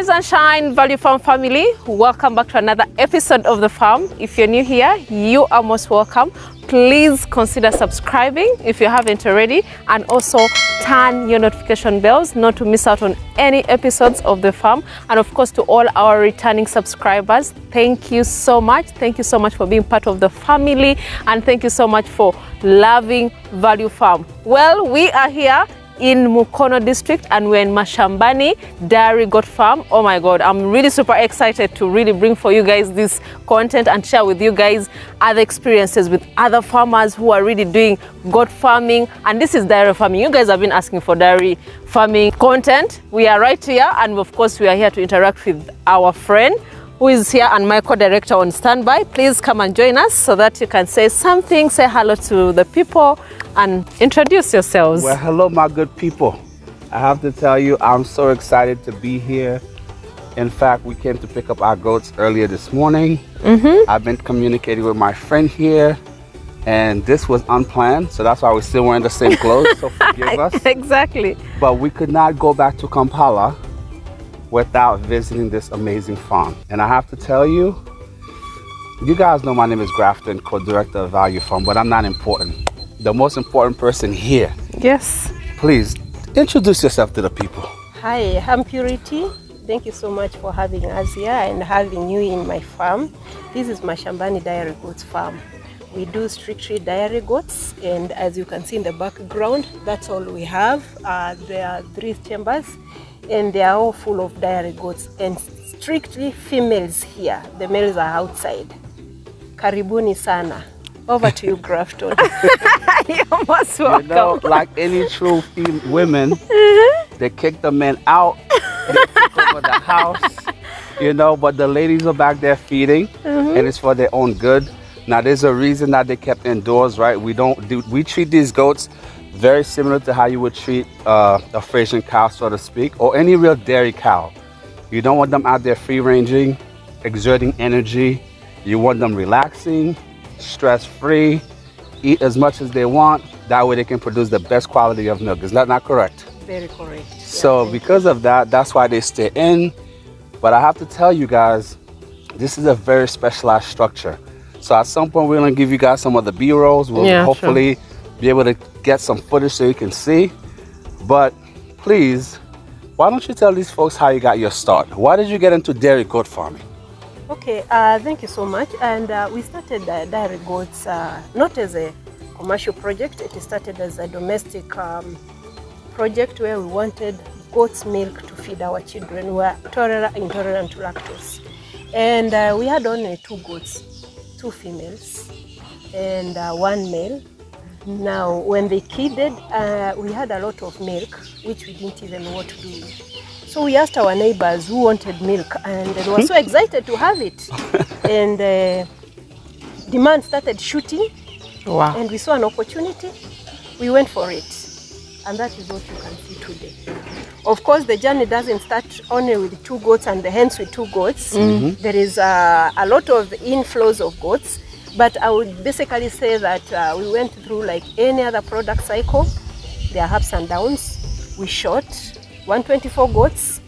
Rise and shine, Value Farm family. Welcome back to another episode of The Farm. If you're new here, you are most welcome. Please consider subscribing if you haven't already, and also turn your notification bells not to miss out on any episodes of The Farm. And of course, to all our returning subscribers, thank you so much. Thank you so much for being part of the family, and thank you so much for loving Value Farm. Well, we are here in Mukono district and we're in Mashambani Dairy Goat Farm. Oh my God, I'm really super excited to really bring for you guys this content and share with you guys other experiences with other farmers who are really doing goat farming. And this is dairy farming. You guys have been asking for dairy farming content. We are right here and of course we are here to interact with our friend who is here and my co-director on standby. Please come and join us so that you can say something, say hello to the people and introduce yourselves. Well, hello, my good people. I have to tell you, I'm so excited to be here. In fact, we came to pick up our goats earlier this morning. Mm-hmm. I've been communicating with my friend here, and this was unplanned, so that's why we're still wearing the same clothes. So forgive us. exactly. But we could not go back to Kampala without visiting this amazing farm. And I have to tell you, you guys know my name is Grafton, co-director of Value Farm, but I'm not important. The most important person here, Yes. please introduce yourself to the people. Hi, I'm Purity. Thank you so much for having us here and having you in my farm. This is Mashambani Dairy Goats Farm. We do strictly dairy goats, and as you can see in the background, that's all we have. Uh, there are three chambers, and they are all full of dairy goats, and strictly females here. The males are outside. Karibuni sana. Over to you, Grafton. You're most You welcome. know, like any true women, they kick the men out, they take over the house, you know, but the ladies are back there feeding, and it's for their own good. Now, there's a reason that they kept indoors, right? We don't do, we treat these goats very similar to how you would treat uh, a Friesian cow, so to speak, or any real dairy cow. You don't want them out there free ranging, exerting energy. You want them relaxing, stress free, eat as much as they want. That way they can produce the best quality of milk. Is that not correct? Very correct. So thank because of that, that's why they stay in. But I have to tell you guys, this is a very specialized structure. So at some point, we're gonna give you guys some of the B-rolls. We'll Yeah, sure. hopefully be able to get some footage so you can see. But please, why don't you tell these folks how you got your start? Why did you get into dairy goat farming? Okay, uh, thank you so much. And uh, we started uh, Dairy Goats uh, not as a commercial project, it started as a domestic um, project where we wanted goat's milk to feed our children who are tolerant, intolerant to lactose. And uh, we had only two goats, two females and uh, one male. Now, when they kidded, uh, we had a lot of milk, which we didn't even know what to do with. So we asked our neighbors who wanted milk, and they were so excited to have it. and uh, demand started shooting, Wow. and we saw an opportunity. We went for it, and that is what you can see today. Of course, the journey doesn't start only with two goats and the hens with two goats. There is uh, a lot of inflows of goats, but I would basically say that uh, we went through like any other product cycle. There are ups and downs. We shot 124 goats.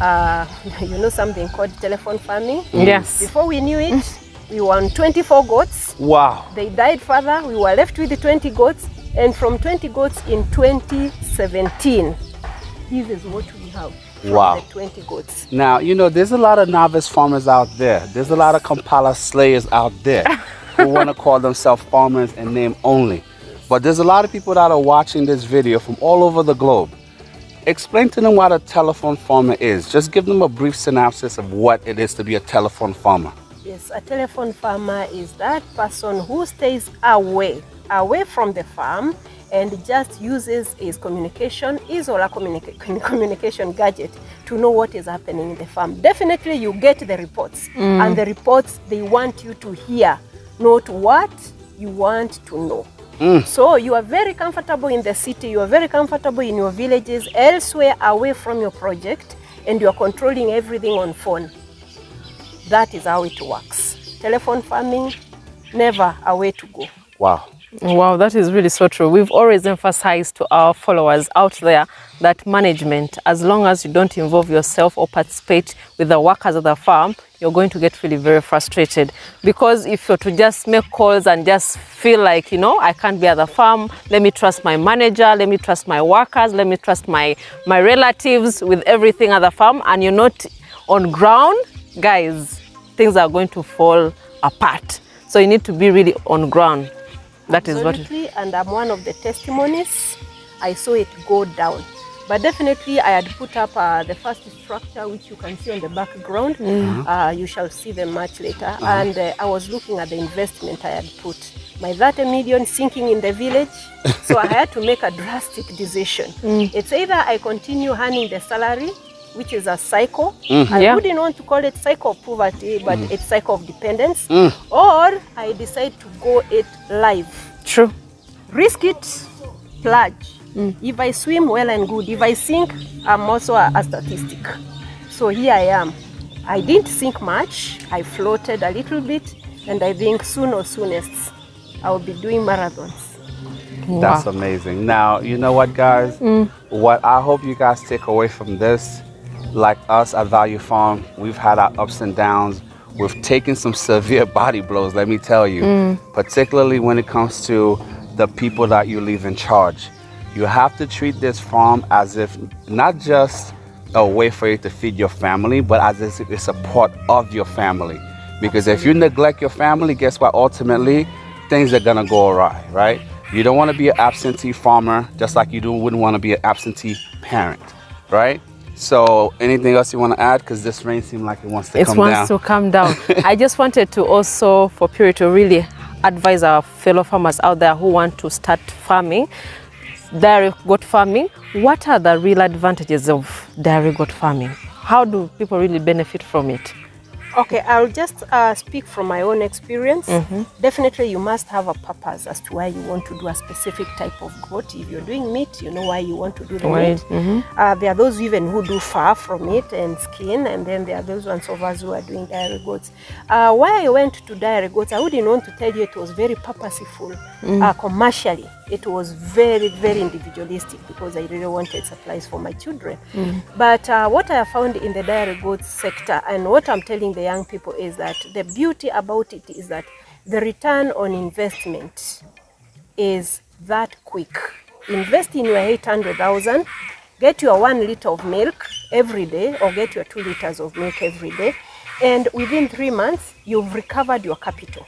Uh, you know something called telephone farming. Yes. Before we knew it, we were on 24 goats. Wow. They died further. We were left with the 20 goats. And from 20 goats in 2017, this is what we have Wow. the 20 goats. Now, you know, there's a lot of novice farmers out there. There's a lot of Kampala slayers out there who want to call themselves farmers in name only. But there's a lot of people that are watching this video from all over the globe. Explain to them what a telephone farmer is. Just give them a brief synopsis of what it is to be a telephone farmer. Yes, a telephone farmer is that person who stays away, away from the farm and just uses his communication, his or her communica- communication gadget to know what is happening in the farm. Definitely, you get the reports, mm. and the reports they want you to hear, not what you want to know. So you are very comfortable in the city, you are very comfortable in your villages, elsewhere away from your project, and you are controlling everything on phone. That is how it works. Telephone farming, never a way to go. Wow. Wow, that is really so true. We've always emphasized to our followers out there that management, as long as you don't involve yourself or participate with the workers of the farm, you're going to get really very frustrated. Because if you're to just make calls and just feel like, you know, I can't be at the farm, let me trust my manager, let me trust my workers, let me trust my, my relatives with everything at the farm, and you're not on ground, guys, things are going to fall apart. So you need to be really on ground. That is what. Absolutely, and I'm one of the testimonies. I saw it go down. But definitely, I had put up uh, the first structure, which you can see on the background. Mm. Uh, you shall see them much later. And uh, I was looking at the investment I had put. My 30 million sinking in the village. so I had to make a drastic decision. Mm. It's either I continue earning the salary, which is a cycle. Mm. I Yeah. wouldn't want to call it cycle of poverty, but mm. it's cycle of dependence. Mm. Or I decide to go it live True. risk it, plunge. If I swim, well and good. If I sink, I'm also a, a statistic. So here I am. I didn't sink much. I floated a little bit, and I think soon or soonest, I'll be doing marathons. That's amazing. Now, you know what, guys? What I hope you guys take away from this, like us at Value Farm, we've had our ups and downs. We've taken some severe body blows, let me tell you, mm. particularly when it comes to the people that you leave in charge. You have to treat this farm as if not just a way for you to feed your family, but as if it's a part of your family. Because if you neglect your family, guess what? Ultimately, things are gonna go awry, right? You don't want to be an absentee farmer, just like you do, wouldn't want to be an absentee parent, right? So, anything else you want to add? Because this rain seemed like it wants to come down. It come wants down. to come down. I just wanted to also, for Puri, to really advise our fellow farmers out there who want to start farming, dairy goat farming. What are the real advantages of dairy goat farming? How do people really benefit from it? Okay, I'll just uh, speak from my own experience. Definitely, you must have a purpose as to why you want to do a specific type of goat. If you're doing meat, you know why you want to do the Right, meat. Uh, there are those even who do far from it and skin, and then there are those ones of us who are doing dairy goats. Uh, why I went to dairy goats, I wouldn't want to tell you it was very purposeful. Uh, commercially, it was very, very individualistic because I really wanted supplies for my children. But uh, what I found in the dairy goods sector and what I'm telling the young people is that the beauty about it is that the return on investment is that quick. Invest in your 800,000, get your one liter of milk every day or get your two liters of milk every day, and within three months, you've recovered your capital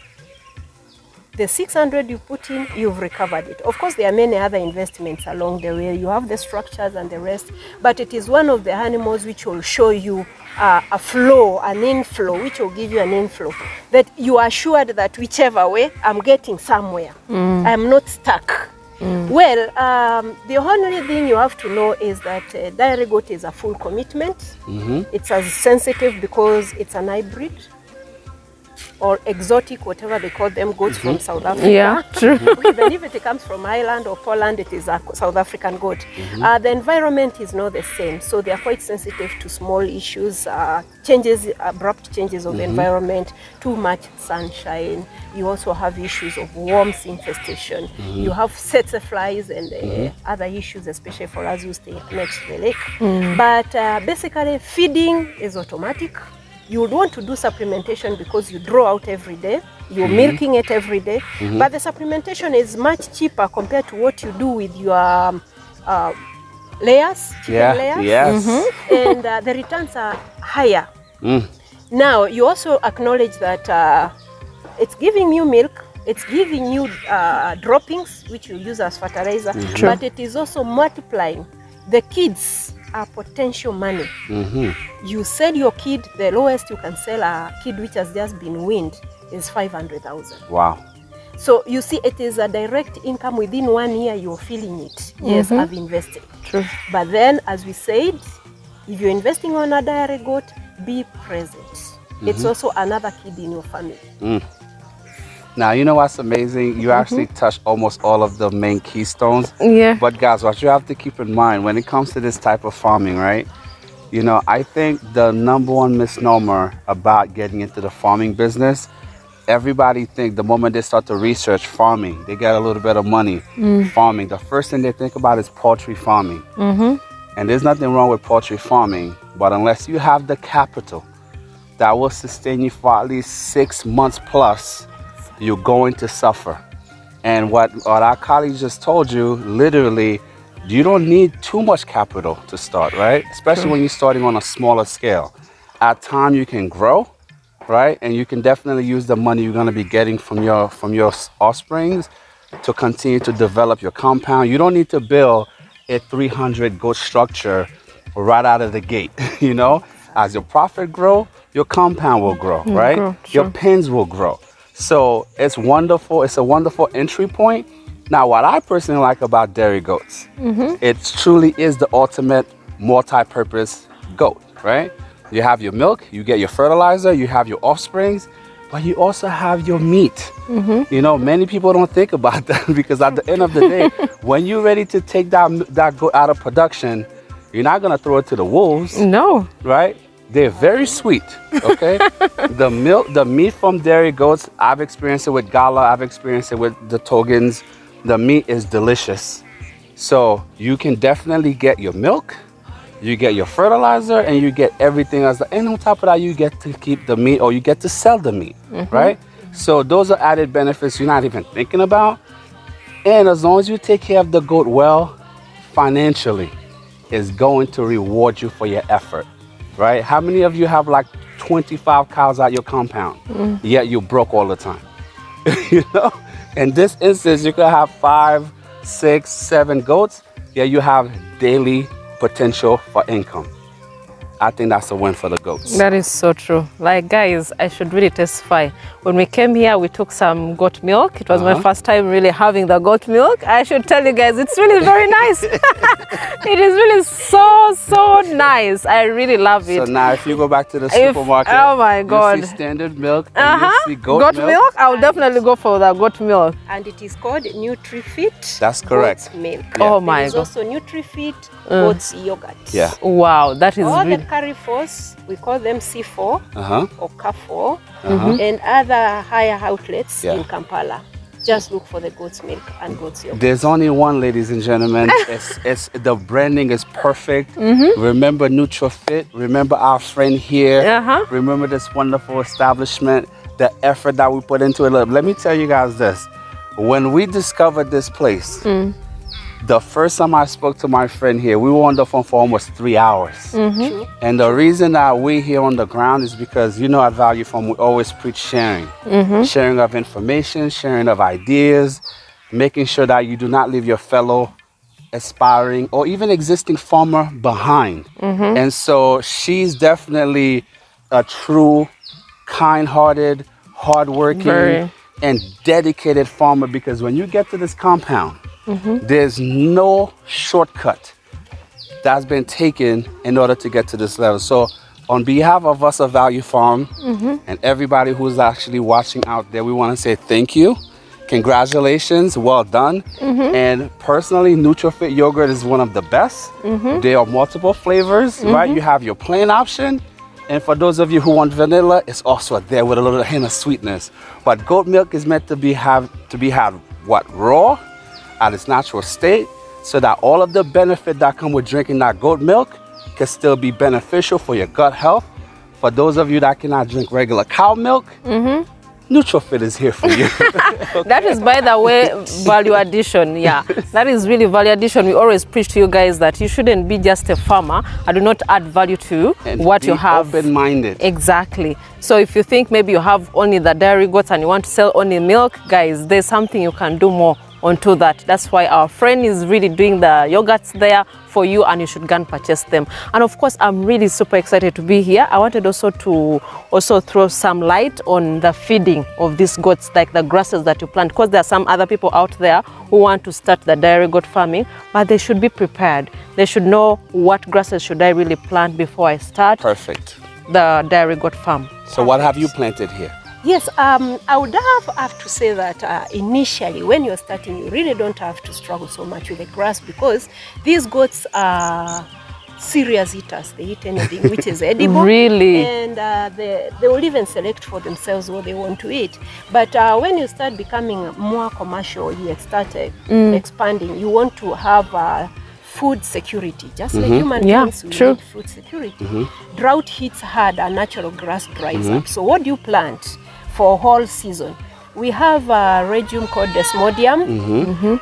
the 600 you put in, you've recovered it. Of course, there are many other investments along the way. You have the structures and the rest, but it is one of the animals which will show you uh, a flow, an inflow, which will give you an inflow. That you are assured that whichever way, I'm getting somewhere. I'm not stuck. Well, um, the only thing you have to know is that uh, dairy goat is a full commitment. It's as sensitive because it's an hybrid or exotic, whatever they call them, goats from South Africa. Yeah, true. Even if it comes from Ireland or Poland, it is a South African goat. Uh, the environment is not the same, so they are quite sensitive to small issues, uh, changes, abrupt changes of the environment, too much sunshine. You also have issues of worms infestation. You have tsetse flies and uh, other issues, especially for us who stay next to the lake. But uh, basically, feeding is automatic you would want to do supplementation because you draw out every day you're milking it every day. but the supplementation is much cheaper compared to what you do with your um, uh, layers chicken yeah, layers yes. and uh, the returns are higher Mm. now you also acknowledge that uh, it's giving you milk it's giving you uh, droppings which you use as fertilizer True. but it is also multiplying the kids are potential money Mhm. you sell your kid, the lowest you can sell a kid which has just been weaned is 500,000. Wow. So you see, it is a direct income within one year. You're feeling it. Yes, mm-hmm. I've invested. True. But then, as we said, if you're investing on a dairy goat, be present. It's mm-hmm. also another kid in your family. Mm. Now, you know what's amazing? You actually touch almost all of the main keystones. Yeah. But guys, what you have to keep in mind when it comes to this type of farming, right? You know, I think the number one misnomer about getting into the farming business, everybody think the moment they start to research farming, they get a little bit of money farming. The first thing they think about is poultry farming. Mm -hmm. And there's nothing wrong with poultry farming, but unless you have the capital that will sustain you for at least six months plus, you're going to suffer. And what, what our colleagues just told you, literally, you don't need too much capital to start, right? Especially when you're starting on a smaller scale. At time you can grow, right? And you can definitely use the money you're gonna be getting from your from your offsprings to continue to develop your compound. You don't need to build a 300 goat structure right out of the gate, you know? As your profit grow, your compound will grow, mm, right? grow, Your pins will grow. So it's wonderful. It's a wonderful entry point. Now, what I personally like about dairy goats, mm-hmm. it truly is the ultimate multi-purpose goat, right? You have your milk, you get your fertilizer, you have your offsprings, but you also have your meat. Mm-hmm. You know, many people don't think about that because at the end of the day, when you're ready to take that that goat out of production, you're not gonna throw it to the wolves No. right? They're very sweet. Okay, the milk, the meat from dairy goats. I've experienced it with Galla. I've experienced it with the Togans. The meat is delicious. So you can definitely get your milk, you get your fertilizer, and you get everything else. And on top of that, you get to keep the meat, or you get to sell the meat, mm-hmm. right? So those are added benefits you're not even thinking about. And as long as you take care of the goat well, financially, is going to reward you for your effort, right? How many of you have like 25 cows at your compound, mm. yet you broke all the time? you know, in this instance, you could have five, six, seven goats, yet you have daily potential for income. I think that's a win for the goats. That is so true. Like, guys, I should really testify. When we came here, we took some goat milk. It was my Uh-huh. first time really having the goat milk. I should tell you guys, it's really very nice. it is really so, so nice. I really love it. So now, if you go back to the If- supermarket, oh my God. you God. see standard milk, and uh you huh. see goat, Goat, milk. milk? I'll definitely go for the goat milk. And it is called NutriFit. That's correct. Goat's milk. Yeah. Oh my There is God. also NutriFit goat's yogurt. Yeah. Wow, that is All really. The Carrefours, we call them C4 Uh huh. or Carrefour, Uh-huh. and other higher outlets Yeah. in Kampala. Just look for the goat's milk and goat's yogurt. There's only one, ladies and gentlemen. it's, it's the branding is perfect. Mm-hmm. Remember NutraFit. Remember our friend here. Uh-huh. Remember this wonderful establishment. The effort that we put into it. Look, let me tell you guys this. When we discovered this place, Mm. The first time I spoke to my friend here, we were on the phone for almost three hours. Mm-hmm. And the reason that we here on the ground is because you know at Value Farm we always preach sharing, sharing of information, sharing of ideas, making sure that you do not leave your fellow aspiring or even existing farmer behind. And so she's definitely a true, kind-hearted, hardworking, Very. and dedicated farmer because when you get to this compound, Mm-hmm. there's no shortcut that's been taken in order to get to this level. So, on behalf of us at Value Farm mm-hmm. and everybody who's actually watching out there, we want to say thank you. Congratulations, well done. Mm-hmm. And personally, NutraFit yogurt is one of the best. There are multiple flavors, right? You have your plain option. And for those of you who want vanilla, it's also there with a little hint of sweetness. But goat milk is meant to be have to be had what raw at its natural state so that all of the benefit that come with drinking that goat milk can still be beneficial for your gut health. For those of you that cannot drink regular cow milk, mm-hmm. NutraFit is here for you. That is, by the way, value addition. Yeah, that is really value addition. We always preach to you guys that you shouldn't be just a farmer and do not add value to and what you have. open-minded. Exactly. So if you think maybe you have only the dairy goats and you want to sell only milk, guys, there's something you can do more onto that. That's why our friend is really doing the yogurts there for you and you should go and purchase them. And of course, I'm really super excited to be here. I wanted also to also throw some light on the feeding of these goats, like the grasses that you plant, because there are some other people out there who want to start the dairy goat farming, but they should be prepared. They should know what grasses should I really plant before I start Perfect. the dairy goat farm. So what have you planted here? Yes, um, I would have, have to say that uh, initially, when you're starting, you really don't have to struggle so much with the grass because these goats are serious eaters. They eat anything which is edible. Really? And uh, they, they will even select for themselves what they want to eat. But uh, when you start becoming more commercial, you start uh, expanding, you want to have uh, food security. Just like human Yeah, beings, we true. need food security. Drought hits hard and natural grass dries up. So what do you plant for whole season? We have a legume called Desmodium.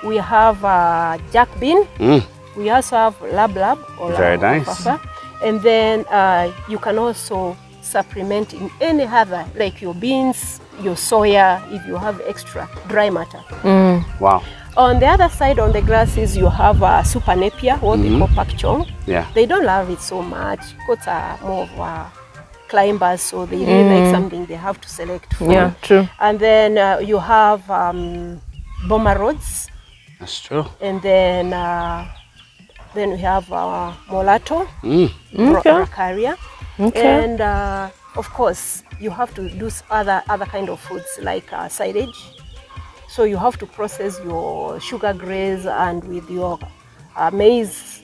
We have uh, jack bean. Mm. We also have lab lab or Very lab nice. alfalfa. And then uh, you can also supplement in any other, like your beans, your soya, if you have extra dry matter. Wow. On the other side, on the grasses, you have uh, super napier, what they call pak chong. Yeah. They don't love it so much. Goats are more of uh, climbers, so they really like something they have to select for. Yeah, true. And then uh, you have um, Boma Rhodes, That's true. and then uh, then we have uh, Mulato, Mm. bro- Okay. brachiaria, Okay. and uh, of course you have to do other other kind of foods like uh, silage. So you have to process your sugar grains and with your uh, maize,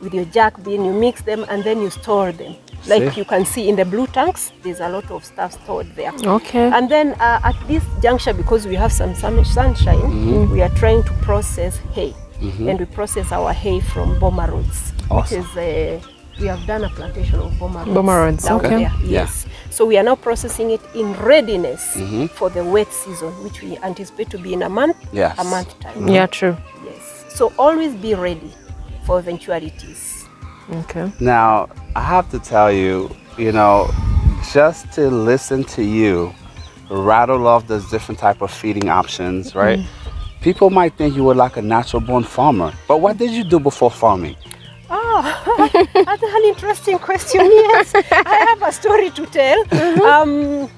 with your jack bean, you mix them and then you store them. Like See? you can see in the blue tanks, there's a lot of stuff stored there. Okay. And then uh, at this juncture, because we have some sun- sunshine, Mm-hmm. we are trying to process hay. And we process our hay from Boma Rhodes, Awesome. which is uh, we have done a plantation of Boma Rhodes. Boma Rhodes, down okay. there. Yeah. Yes. So we are now processing it in readiness Mm-hmm. for the wet season, which we anticipate to be in a month, Yes. a month time. Yeah, true. Yes. So always be ready for eventualities. Okay. Now, I have to tell you, you know, just to listen to you rattle off those different type of feeding options, mm-hmm. right? People might think you were like a natural born farmer, but what did you do before farming? Oh, that's an interesting question. Yes, I have a story to tell. Mm-hmm. Um,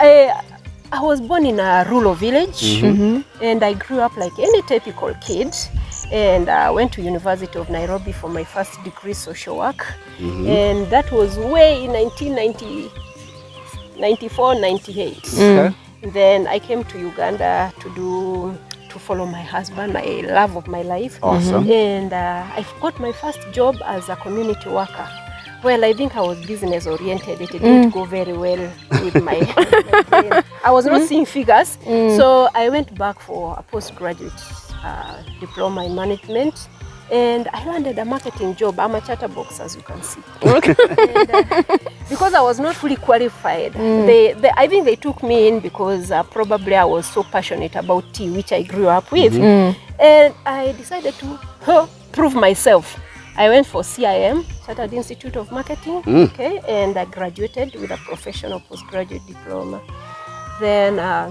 I, I was born in a rural village, mm-hmm. and I grew up like any typical kid. And I went to University of Nairobi for my first degree social work, mm -hmm. and that was way in 1990, 94, 98. Okay. Then I came to Uganda to do to follow my husband, my love of my life. Awesome. And uh, I got my first job as a community worker. Well, I think I was business oriented. It didn't mm. go very well with my, my. I was not mm. seeing figures. mm. So I went back for a postgraduate uh, diploma in management. And I landed a marketing job. I'm a chatterbox, as you can see. And, uh, because I was not fully qualified. They, they, I think they took me in because uh, probably I was so passionate about tea, which I grew up with. And I decided to huh, prove myself. I went for CIM, Chartered Institute of Marketing, okay, and I graduated with a professional postgraduate diploma. Then uh,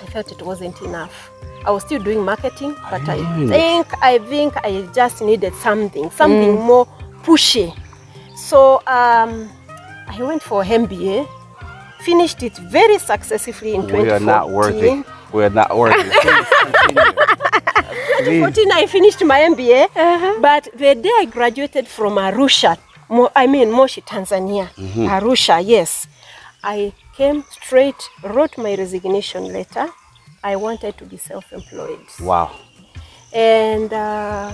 I felt it wasn't enough. I was still doing marketing, but I doing it? think I think I just needed something, something mm. more pushy. So um, I went for MBA, finished it very successfully in 2014. We are not worthy. 2014. We are not worthy. Please continue. Please. 14 I finished my MBA, uh-huh. but the day I graduated from Arusha, I mean Moshi, Tanzania, mm-hmm. Arusha, yes, I came straight, wrote my resignation letter. I wanted to be self-employed, Wow. and uh,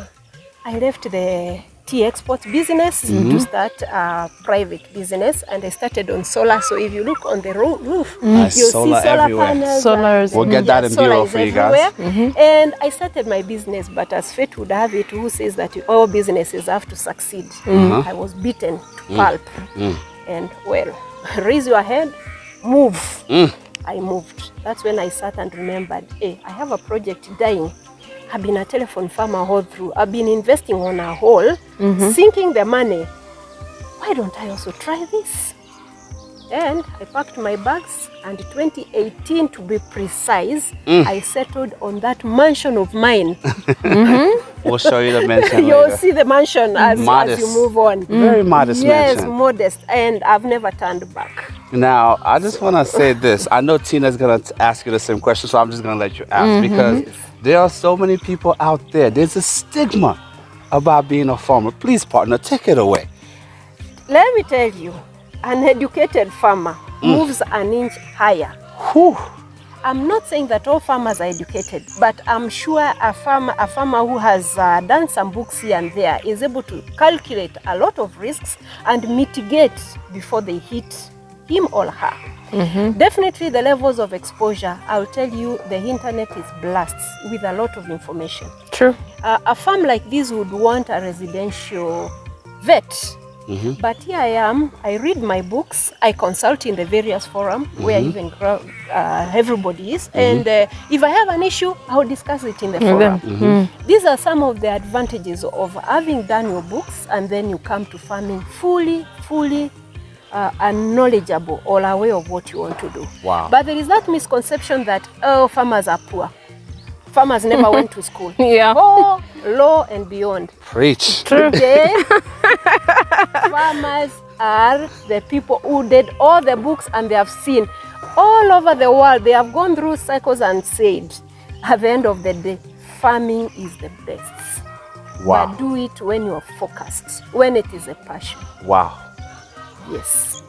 I left the tea export business to mm-hmm. start a private business, and I started on solar. So if you look on the roo- roof, mm-hmm. Uh, you'll solar see solar everywhere. panels. Solars. and- We'll get mm-hmm. that in solar B-roll for you guys. everywhere. And I started my business, but as fate would have it, who says that all businesses have to succeed? I was beaten to pulp. And well, raise your head, move. Mm. I moved. That's when I sat and remembered, hey, I have a project dying. I've been a telephone farmer all through. I've been investing on a whole, mm-hmm. sinking the money. Why don't I also try this? And I packed my bags, and 2018, to be precise, Mm. I settled on that mansion of mine. Mm-hmm. We'll show you the mansion You'll later. see the mansion as, as you move on. Very modest yes, mansion. modest, and I've never turned back. Now, I just want to say this. I know Tina's going to ask you the same question, so I'm just going to let you ask Mm-hmm. because there are so many people out there. There's a stigma about being a farmer. Please, partner, take it away. Let me tell you, an educated farmer Mm. moves an inch higher. Whew. I'm not saying that all farmers are educated, but I'm sure a farmer, a farmer who has uh, done some books here and there is able to calculate a lot of risks and mitigate before they hit him or her. Definitely, the levels of exposure, I'll tell you, the internet is blessed with a lot of information. True. Uh, a farm like this would want a residential vet. But here I am, I read my books, I consult in the various forum where even gra- uh, everybody is, and uh, if I have an issue, I'll discuss it in the forum. These are some of the advantages of having done your books and then you come to farming fully, fully uh, and knowledgeable or aware of what you want to do. Wow. But there is that misconception that, oh, farmers are poor. Farmers never went to school. Yeah. Oh, law and beyond. Preach. True. Today, farmers are the people who did all the books and they have seen all over the world. They have gone through cycles and said, at the end of the day, farming is the best. But Wow. do it when you are focused, when it is a passion. Wow. Yes.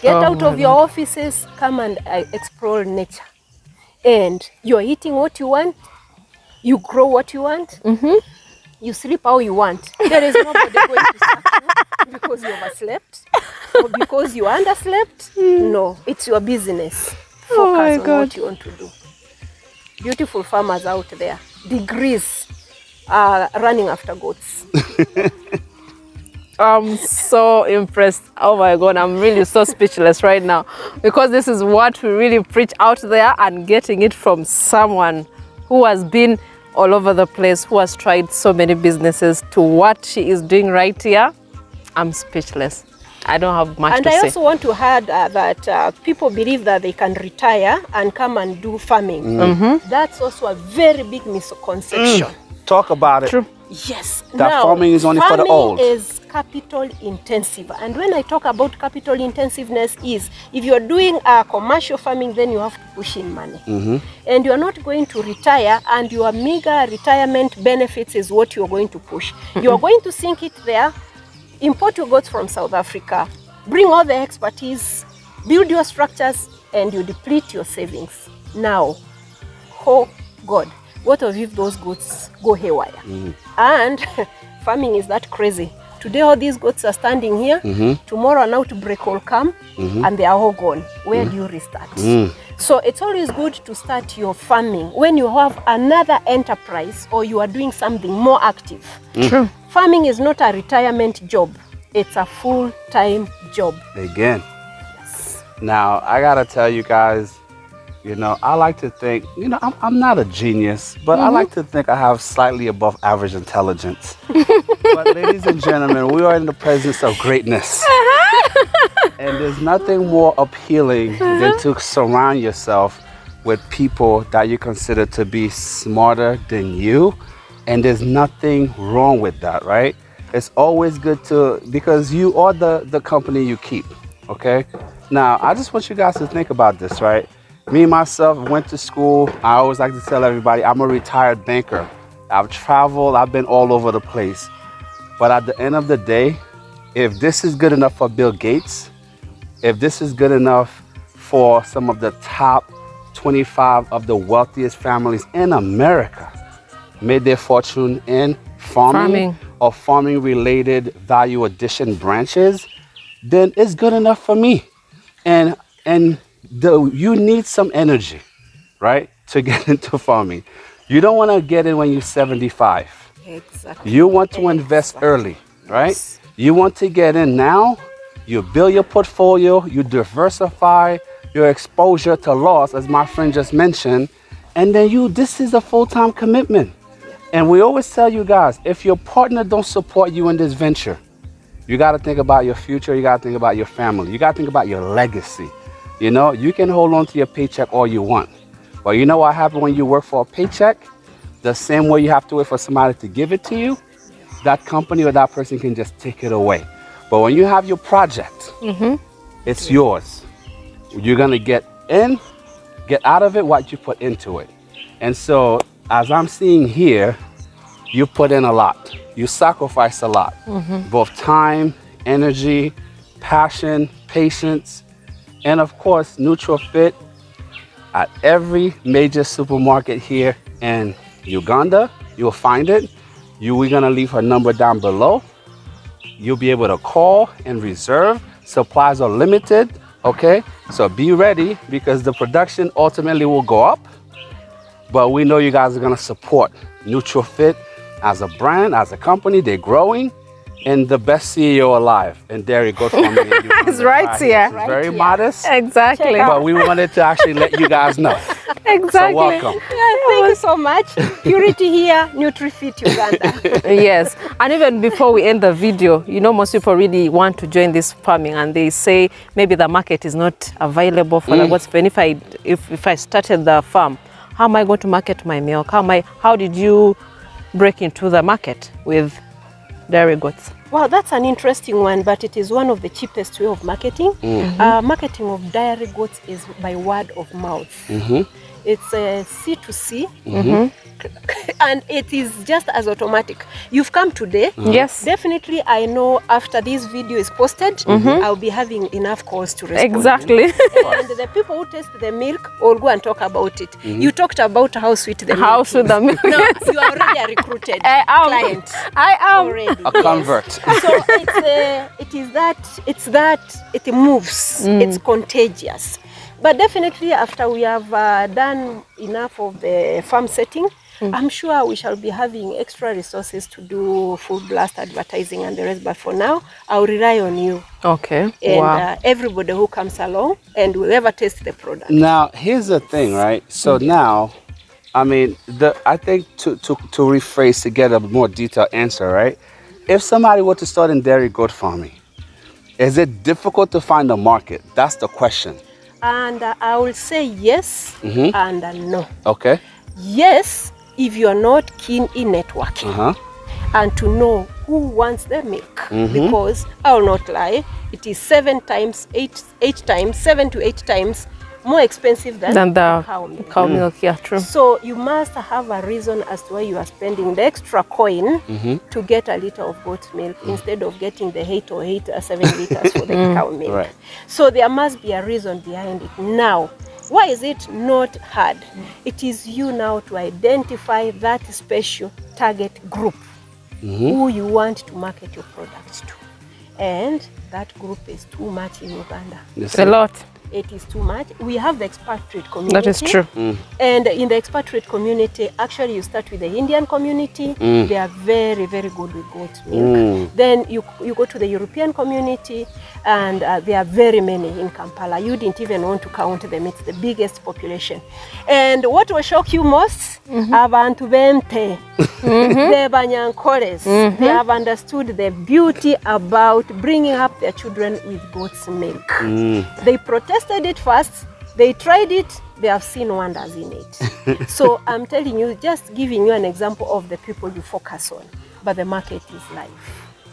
Get Oh out of your offices, come and uh, explore nature. And you're eating what you want, you grow what you want, mm -hmm. you sleep how you want. There is nobody going to sack you because you overslept or because you underslept. Mm. No, it's your business. Focus Oh my on God. what you want to do. Beautiful farmers out there, degrees are running after goats. I'm so impressed. Oh my God, I'm really so speechless right now because this is what we really preach out there and getting it from someone who has been all over the place, who has tried so many businesses to what she is doing right here. I'm speechless. I don't have much And to I say. also want to add uh, that uh, people believe that they can retire and come and do farming. Mm-hmm. That's also a very big misconception. Talk about it. True. Yes. That farming is only for the farming old. is capital intensive. And when I talk about capital intensiveness is if you're doing a commercial farming, then you have to push in money. Mm-hmm. And you're not going to retire and your meager retirement benefits is what you're going to push. You're going to sink it there, import your goods from South Africa, bring all the expertise, build your structures, and you deplete your savings. Now, oh God, what of if those goats go haywire? Mm-hmm. And farming is that crazy. Today, all these goats are standing here. Mm-hmm. Tomorrow, an outbreak will come mm-hmm. and they are all gone. Where do you restart? Mm. So, it's always good to start your farming when you have another enterprise or you are doing something more active. Mm. True. Farming is not a retirement job, it's a full time job. Again. Now, I gotta tell you guys, you know, I like to think, you know, I'm, I'm not a genius, but I like mm-hmm. to think I have slightly above average intelligence. but, ladies and gentlemen, we are in the presence of greatness. Uh-huh. and there's nothing more appealing uh-huh. than to surround yourself with people that you consider to be smarter than you. And there's nothing wrong with that, right? It's always good to, because you are the, the company you keep, okay? Now, I just want you guys to think about this, right? Me, and myself, went to school. I always like to tell everybody I'm a retired banker. I've traveled, I've been all over the place. But at the end of the day, if this is good enough for Bill Gates, if this is good enough for some of the top 25 of the wealthiest families in America, made their fortune in farming, Farming. or farming related value addition branches, then it's good enough for me. And and you need some energy, right, to get into farming. You don't want to get in when you're 75. Exactly. You want to invest early, right? Yes. You want to get in now. You build your portfolio, you diversify your exposure to loss, as my friend just mentioned, and then you. This is a full-time commitment. And we always tell you guys, if your partner don't support you in this venture, You got to think about your future. You got to think about your family. You got to think about your legacy. You know, you can hold on to your paycheck all you want. But you know what happens when you work for a paycheck? The same way you have to wait for somebody to give it to you, that company or that person can just take it away. But when you have your project, mm-hmm. it's yours. You're going to get in, get out of it what you put into it. And so, as I'm seeing here, you put in a lot. You sacrifice a lot, mm-hmm. both time, energy, passion, patience, and of course, NutriFit at every major supermarket here in Uganda. You'll find it. You, we're gonna leave her number down below. You'll be able to call and reserve. Supplies are limited, okay? So be ready because the production ultimately will go up. But we know you guys are gonna support NutriFit as a brand, as a company. They're growing. And the best CEO alive. And there you go. It's right here. It's Right very here. modest. Exactly. But we wanted to actually let you guys know. Exactly. So welcome. Yeah, thank you so much. Purity here, NutriFit Uganda. yes and even before we end the video you know most people really want to join this farming and they say maybe the market is not available for the goats mm. even if i if, if i started the farm how am i going to market my milk how am i how did you break into the market with dairy goats Well, that's an interesting one, but it is one of the cheapest way of marketing. Uh, marketing of dairy goats is by word of mouth. It's a C to C, mm-hmm. and it is just as automatic. You've come today. Mm-hmm. Yes. Definitely, I know after this video is posted, mm-hmm. I'll be having enough calls to respond. exactly and the people who taste the milk will go and talk about it. You talked about how sweet the how milk should is. the milk No, you are already a recruited I am. client i am already. A convert. so it's uh, it is that it's that it moves. Mm. It's contagious. But definitely after we have uh, done enough of the farm setting, I'm sure we shall be having extra resources to do full blast advertising and the rest. But for now, I'll rely on you okay and wow uh, everybody who comes along and whoever tastes the product. Now, here's the thing, right? So now, I mean, the I think to, to, to rephrase to get a more detailed answer, right? If somebody were to start in dairy goat farming, is it difficult to find a market? That's the question. And uh, I will say yes mm -hmm. and uh, no. Okay. Yes, if you are not keen in networking. Uh huh. and to know who wants the milk mm -hmm. because I will not lie, it is seven times, eight, eight times, seven to eight times more expensive than, than the cow milk. cow milk yeah true So you must have a reason as to why you are spending the extra coin mm -hmm. to get a liter of goat milk mm. instead of getting the eight or eight or seven liters for the cow milk. Right. So there must be a reason behind it. Now, why is it not hard? Mm. It is you now to identify that special target group who you want to market your products to. And that group is too much in Uganda. it's a lot It is too much. We have the expatriate community. that is true mm. And in the expatriate community, actually, you start with the Indian community. Mm. They are very, very good with goat milk. Mm. Then you, you go to the European community, and uh, there are very many in Kampala. You didn't even want to count them. It's the biggest population. And what will shock you most? Mm-hmm. Abantu bente, mm-hmm. the Banyankoles. Mm-hmm. They have understood the beauty about bringing up their children with goat's milk. They protested it first. They tried it. They have seen wonders in it. so I'm telling you, just giving you an example of the people you focus on. But the market is life.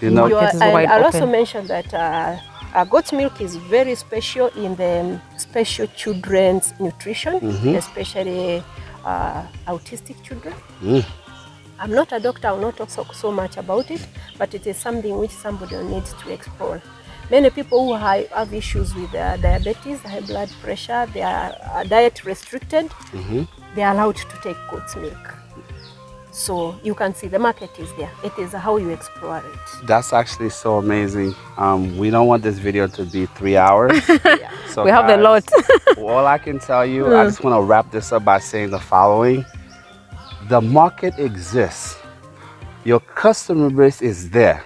You know, You Market is and wide I'll also mention that uh, uh, goat's milk is very special in the um, special children's nutrition, especially uh, autistic children. I'm not a doctor, I will not talk so, so much about it, but it is something which somebody needs to explore. Many people who ha- have issues with uh, diabetes, high blood pressure, they are uh, diet restricted, they are allowed to take goat's milk. So you can see the market is there. It is how you explore it. that's actually so amazing. Um, we don't want this video to be three hours. So we have a lot all I can tell you, I just want to wrap this up by saying the following. The market exists. Your customer base is there.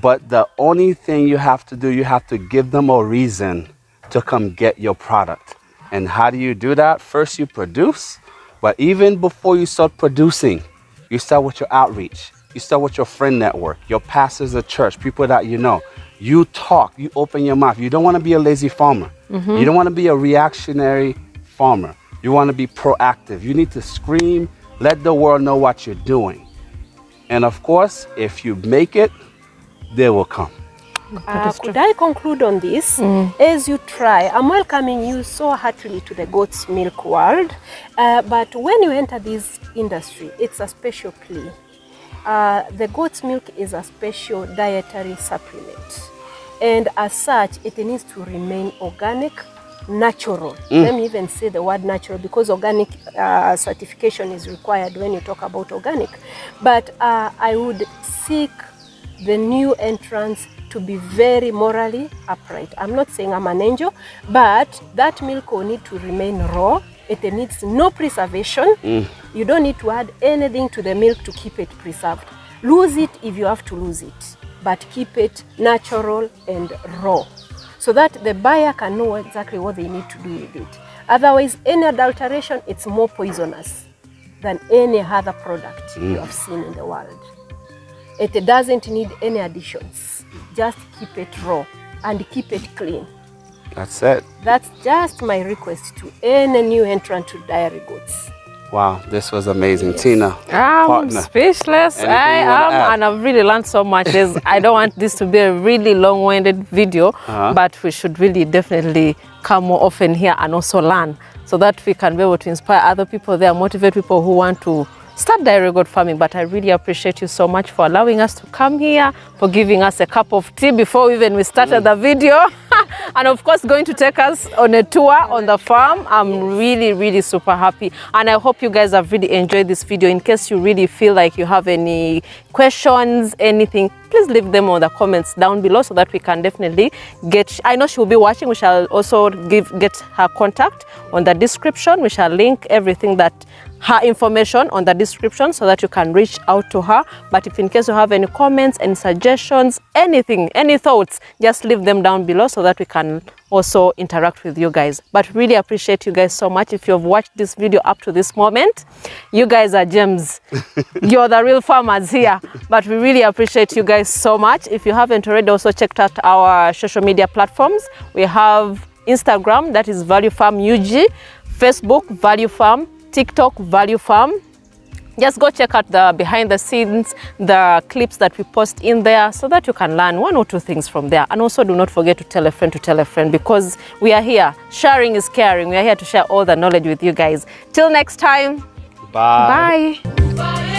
But the only thing you have to do, you have to give them a reason to come get your product. And how do you do that? First, you produce. But even before you start producing, you start with your outreach. You start with your friend network, your pastors at church, people that you know. You talk, you open your mouth. You don't want to be a lazy farmer. Mm-hmm. You don't want to be a reactionary farmer. You want to be proactive. You need to scream, let the world know what you're doing. And of course, if you make it, they will come. Uh, could I conclude on this? As you try, I'm welcoming you so heartily to the goat's milk world. Uh, but when you enter this industry, it's a special plea. Uh, the goat's milk is a special dietary supplement. And as such, it needs to remain organic, natural. Let me even say the word natural because organic uh, certification is required when you talk about organic. But uh, I would seek the new entrants to be very morally upright. I'm not saying I'm an angel, but that milk will need to remain raw. It needs no preservation. Mm. You don't need to add anything to the milk to keep it preserved. Lose it if you have to lose it, but keep it natural and raw so that the buyer can know exactly what they need to do with it. Otherwise, any adulteration, it's more poisonous than any other product mm. you have seen in the world. It doesn't need any additions. Just keep it raw and keep it clean. That's it. That's just my request to any new entrant to dairy goods. Wow, this was amazing. Tina, I'm partner. speechless. Anything I am, add? and I've really learned so much. There's, I don't want this to be a really long-winded video, Uh-huh. but we should really definitely come more often here and also learn, so that we can be able to inspire other people there, motivate people who want to start dairy goat farming. But I really appreciate you so much for allowing us to come here, for giving us a cup of tea before even we started mm. the video, and of course going to take us on a tour on the farm. I'm really, really super happy, and I hope you guys have really enjoyed this video. In case you really feel like you have any questions, anything, please leave them on the comments down below so that we can definitely get. I know she will be watching. We shall also give get her contact on the description. We shall link everything that her information on the description so that you can reach out to her. But if in case you have any comments, any suggestions, anything, any thoughts, just leave them down below so that we can also interact with you guys. But really appreciate you guys so much. If you've watched this video up to this moment, you guys are gems. You're the real farmers here. But we really appreciate you guys so much. If you haven't already also checked out our social media platforms, we have Instagram, that is Value Farm UG, Facebook, Value Farm, TikTok, Value Farm. Just go check out the behind the scenes, the clips that we post in there so that you can learn one or two things from there. And also do not forget to tell a friend to tell a friend because we are here. Sharing is caring. We are here to share all the knowledge with you guys. Till next time, Bye. bye.